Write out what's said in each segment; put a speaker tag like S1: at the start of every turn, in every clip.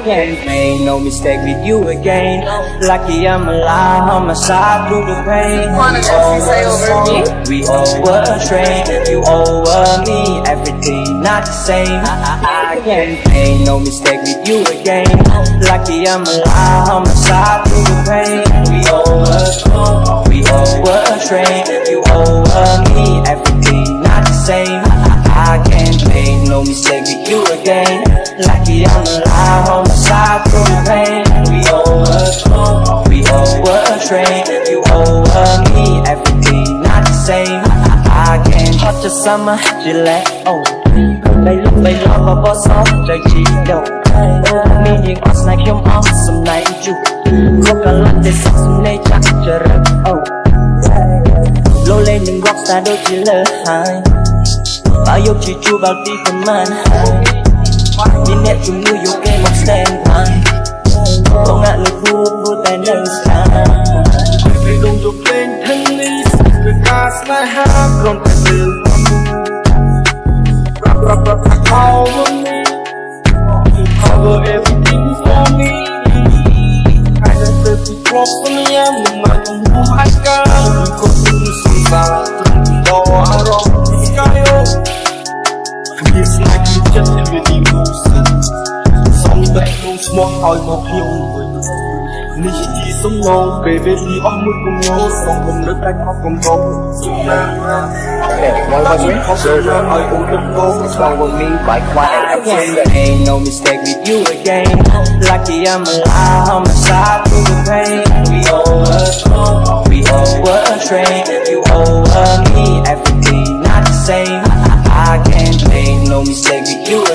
S1: can't make no mistake with you again. Lucky I'm alive on my side through the pain. We over train, you over me, everything not the same. I, I, I can't make no mistake with you again. Lucky I'm alive on my side through the pain. We over, we over train, you over me, everything not the same. I, I can't make no mistake with you again. Like it on the line, on the side through the pain. We owe a clue, we owe a train You owe a me everything, not the same. I, I, I can't touch the summer, Gillette, oh They look, they love a bus off, JG, yo Ôm nhìn us like you're awesome, like you Không cần lắm để sắc xuống đây chắc chờ rất, oh. Lô lên đừng rockstar đôi chỉ lỡ hai high. I'm chua vào tim phần man hai មានហើយមានអ្នកជំនួយយកគេមក stand by កងអាលោកគ្រូព្រោះតែនៅស្ថានពេលដងយកលេងធឹងនេះគឺការស្នេហាក្រុមតែរឿង rub, rub, rub, cover me. You cover everything for me. I just let you drop for me, I'm the man who I got. You go through some side, through oh. It's like you just really lose it. Some back no smoke, all my people. នេះជាសំណងពេលវេលាអស់មួយគំនោសូមគំនិតតែខុសកំហុសសុខណាស់
S2: Okay, one more me. Sure, sure.
S1: ឲ្យអូនទៅ
S2: Song with me by Quiet and
S1: Again,
S2: Free.
S1: there ain't no mistake with you again. Lucky I'm alive on my side through the pain. We over, we over train. You over me, everything not the same.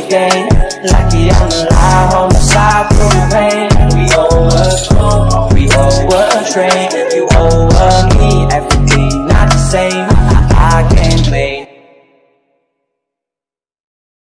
S1: game. Lucky I'm alive on the side through the pain. We owe a crew, we owe a train. You owe a me everything, not the same. I, I, I can't wait.